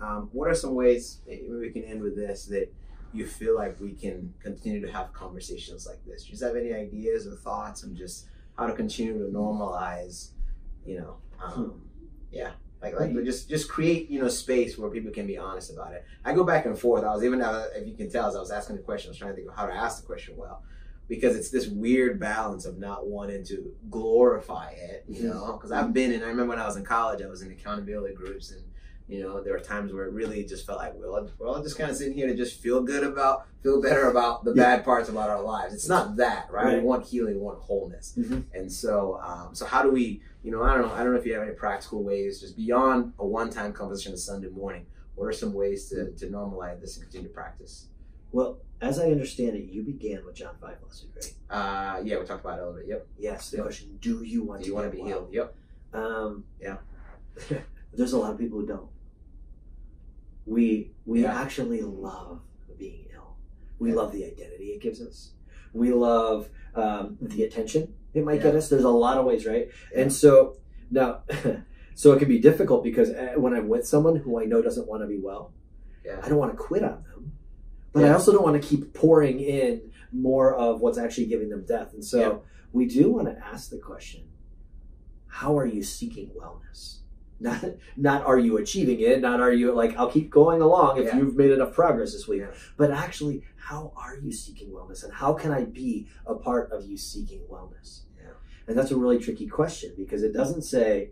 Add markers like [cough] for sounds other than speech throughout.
um, what are some ways maybe we can end with this that you feel like we can continue to have conversations like this? Do you have any ideas or thoughts on just how to continue to normalize, you know, um, yeah, like like just just create you know space where people can be honest about it. I go back and forth. I was even uh, if you can tell as I was asking the question, I was trying to think of how to ask the question well, because it's this weird balance of not wanting to glorify it, you know. Because I've been in. I remember when I was in college, I was in accountability groups and you know, there were times where it really just felt like we're all, we're all just kind of sitting here to just feel good about, feel better about the yeah. bad parts about our lives. It's not that, right? right. We want healing, we want wholeness, mm-hmm. and so, um, so how do we, you know, I don't know, I don't know if you have any practical ways, just beyond a one-time conversation on Sunday morning. What are some ways to to normalize this and continue to practice? Well, as I understand it, you began with John five last week, right? Uh, yeah, we talked about it a little bit. Yep. Yes. The yep. question: Do you want do you want to be well? healed? Yep. Um, yeah. [laughs] there's a lot of people who don't we we yeah. actually love being ill. We yeah. love the identity it gives us. We love um, the attention it might yeah. get us. There's a lot of ways, right? And so now, [laughs] so it can be difficult because uh, when I'm with someone who I know doesn't want to be well, I don't want to quit on them, but I also don't want to keep pouring in more of what's actually giving them death. And so we do want to ask the question: How are you seeking wellness? Not not are you achieving it not are you like i'll keep going along if yeah. you've made enough progress this week. Yeah. but actually how are you seeking wellness and how can i be a part of you seeking wellness? Yeah. and that's a really tricky question because it doesn't say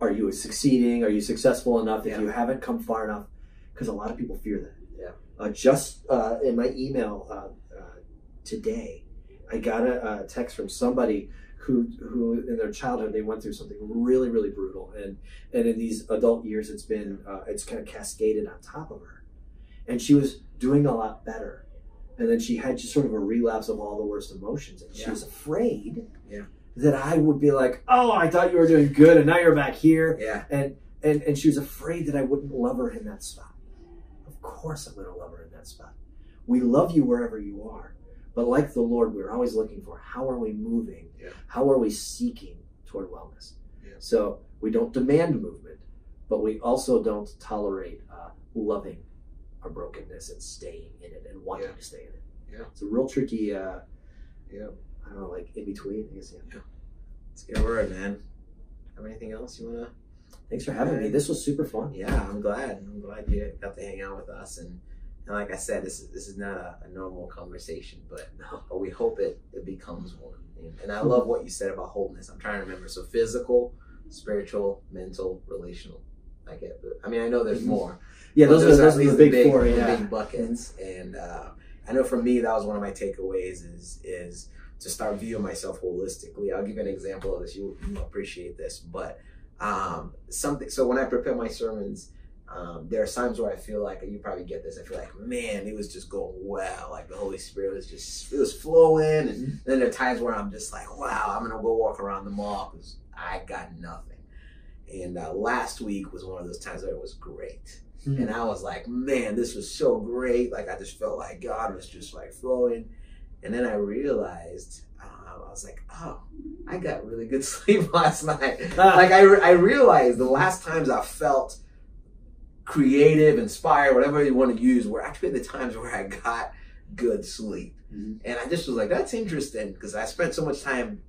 are you succeeding? Are you successful enough? If you haven't come far enough because a lot of people fear that. Yeah. Uh, just uh, in my email uh, uh today i got a, a text from somebody who who in their childhood they went through something really really brutal. And and in these adult years it's been uh, it's kind of cascaded on top of her. And she was doing a lot better. And then she had just sort of a relapse of all the worst emotions. And she was afraid yeah. that i would be like oh i thought you were doing good and now you're back here. Yeah. And and and she was afraid that i wouldn't love her in that spot. Of course i'm going to love her in that spot. We love you wherever you are but like the Lord, we're always looking for how are we moving? Yeah. How are we seeking toward wellness? Yeah. So we don't demand movement, but we also don't tolerate uh, loving our brokenness and staying in it and wanting yeah. to stay in it. Yeah. It's a real tricky, uh, yeah. I don't know, like in between. I guess, yeah. It's a good word, man. Have anything else you want to? Thanks for having me. This was super fun. Yeah, I'm glad. I'm glad you got to hang out with us and and like I said, this is this is not a, a normal conversation, but [laughs] but we hope it it becomes one. And, and I love what you said about wholeness. I'm trying to remember. So physical, spiritual, mental, relational. I get. I mean, I know there's mm-hmm. more. Yeah, those, are, those are the big, big four. Yeah. big buckets. And uh, I know for me, that was one of my takeaways. Is is to start viewing myself holistically. I'll give you an example of this. You, you appreciate this, but um, something. So when I prepare my sermons um, there are times where I feel like you probably get this. I feel like, man, it was just going well. Like the Holy Spirit was just it was flowing, and mm-hmm. then there are times where I'm just like, wow, I'm gonna go walk around the mall because I got nothing. And uh, last week was one of those times where it was great, mm-hmm. and I was like, man, this was so great. Like I just felt like God was just like flowing, and then I realized uh, I was like, oh, I got really good [laughs] sleep last night. like I, I realized the last times I felt creative, inspired, whatever you want to use, were actually the times where I got good sleep. Mm-hmm. And I just was like, that's interesting because I spent so much time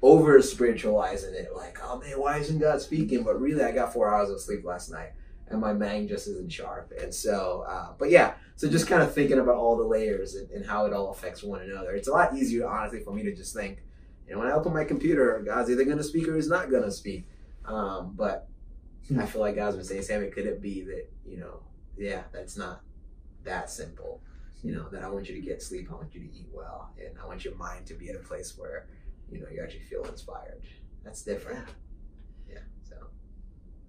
over spiritualizing it. Like, oh man, why isn't God speaking? But really, I got four hours of sleep last night and my mind just isn't sharp. And so, uh, but yeah, so just kind of thinking about all the layers and, and, how it all affects one another. It's a lot easier, honestly, for me to just think, you know, when I open my computer, God's either going to speak or he's not going to speak. Um, but. [laughs] I feel like God's been saying, Sammy, could it be that, you know, yeah, that's not that simple. You know, that I want you to get sleep, I want you to eat well, and I want your mind to be in a place where, you know, you actually feel inspired. That's different. Yeah. So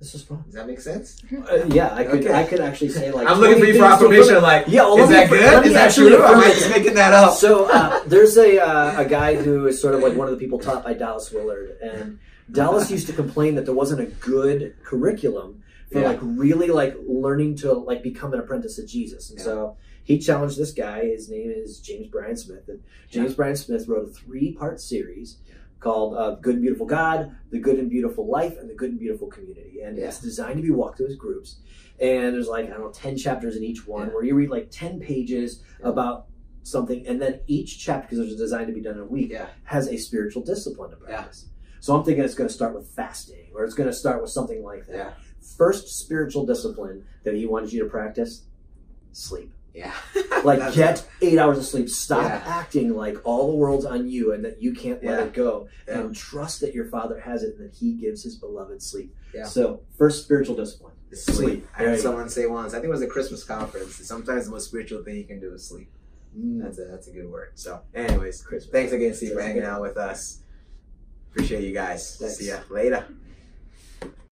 this is fun. Does that make sense? [laughs] Uh, yeah, I could. Okay. I could actually say like. I'm looking for you for affirmation. Like, yeah, well, is that for, good? Is that true? Am I just making that up? So uh, there's a uh, a guy who is sort of like one of the people taught by Dallas Willard, and Dallas used to complain that there wasn't a good curriculum for yeah. like really like learning to like become an apprentice of Jesus. And yeah. so he challenged this guy. His name is James Bryan Smith, and James yeah. Bryan Smith wrote a three part series called uh, Good and Beautiful God, The Good and Beautiful Life, and The Good and Beautiful Community. And Yeah. it's designed to be walked through as groups. And there's like, I don't know, 10 chapters in each one Yeah. where you read like 10 pages Yeah. about something. And then each chapter, because it's designed to be done in a week, has a spiritual discipline to practice. So I'm thinking it's going to start with fasting or it's going to start with something like that. First spiritual discipline that he wanted you to practice sleep. Yeah. [laughs] Like, get eight hours of sleep. Stop Yeah. acting like all the world's on you and that you can't let Yeah. it go. Yeah. And trust that your Father has it and that He gives His beloved sleep. Yeah. So, first spiritual discipline. Sleep. Sleep. I heard someone say once. I think it was a Christmas conference. Sometimes the most spiritual thing you can do is sleep. Mm. That's a that's a good word. So, anyways, Christmas. thanks again, Steve, for hanging out with us. Appreciate you guys. Thanks. See ya later.